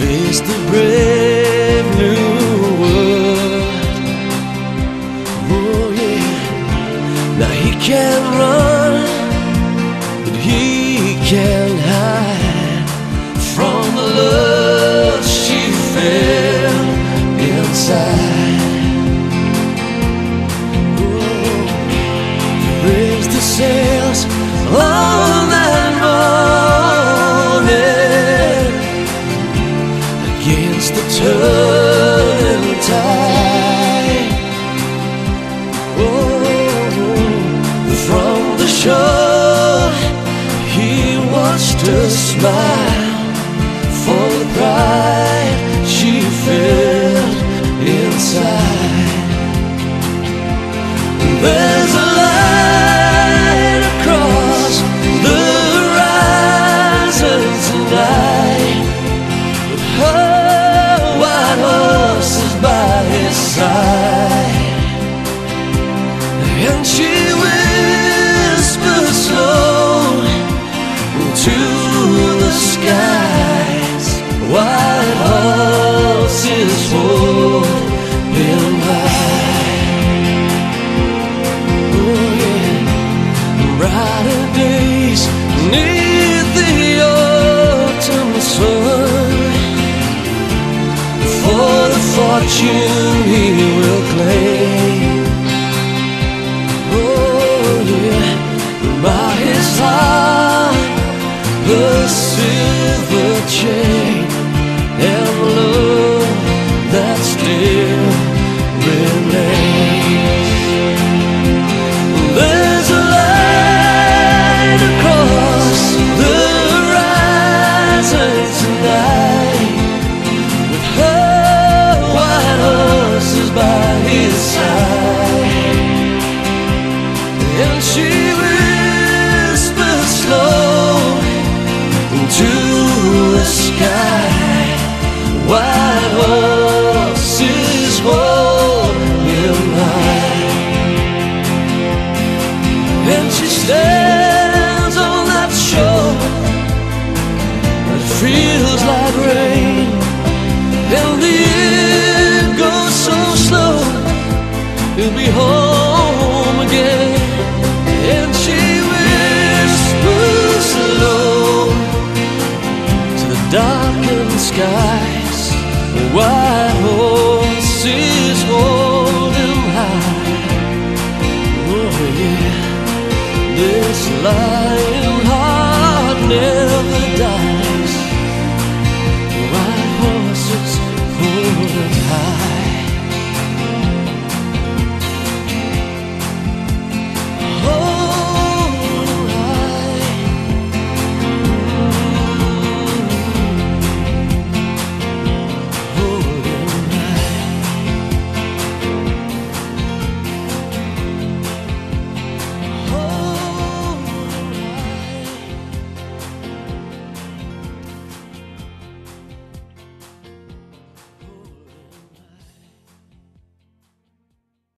face the brave new world. Oh yeah, now he can run, but he can't hide from the love she felt inside. Oh, raised the sails on against the turning tide. Oh, from the shore, he watched her smile Oh yeah, brighter the autumn sun. For the fortune he will claim. Oh yeah, by his heart the silver chain he'll be home again. And she whispers low to the darkened skies. White horses hold him high. Oh yeah, this lion heart